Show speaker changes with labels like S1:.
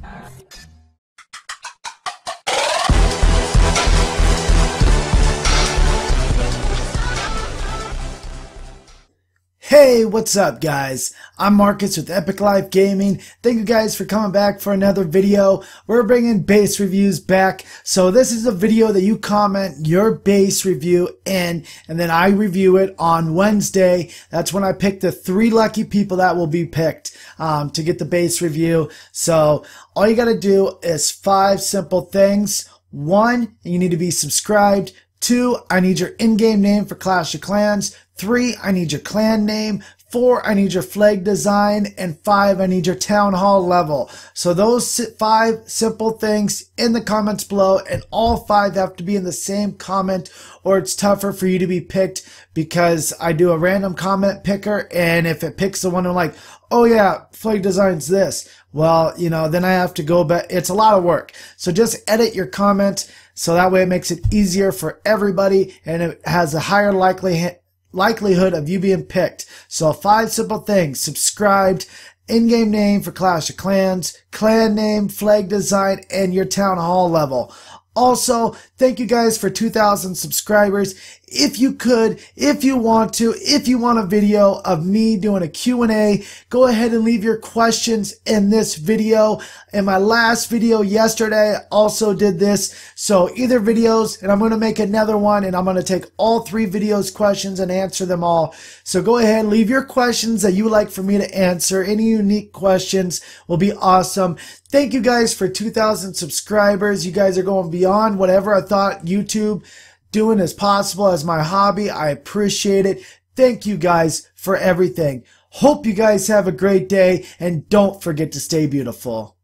S1: Yeah. Hey, what's up guys? I'm Marcus with Epic Life Gaming. Thank you guys for coming back for another video. We're bringing base reviews back. So this is a video that you comment your base review in and then I review it on Wednesday. That's when I pick the three lucky people that will be picked um, to get the base review. So all you gotta do is five simple things. One, you need to be subscribed. Two, I need your in-game name for Clash of Clans. Three, I need your clan name. Four, I need your flag design. And five, I need your town hall level. So those five simple things in the comments below and all five have to be in the same comment or it's tougher for you to be picked because I do a random comment picker and if it picks the one I'm like, oh yeah, flag design's this. Well, you know, then I have to go back. It's a lot of work. So just edit your comment so that way it makes it easier for everybody and it has a higher likelihood likelihood of you being picked. So five simple things. Subscribed, in-game name for Clash of Clans, clan name, flag design, and your town hall level. Also, thank you guys for 2,000 subscribers. If you could, if you want to, if you want a video of me doing a Q&A, go ahead and leave your questions in this video. In my last video yesterday, I also did this. So either videos, and I'm going to make another one, and I'm going to take all three videos questions and answer them all. So go ahead, leave your questions that you would like for me to answer. Any unique questions will be awesome. Thank you guys for 2,000 subscribers. You guys are going beyond whatever I thought YouTube doing as possible as my hobby. I appreciate it. Thank you guys for everything. Hope you guys have a great day and don't forget to stay beautiful.